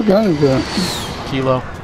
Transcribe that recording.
What gun is that? Kilo.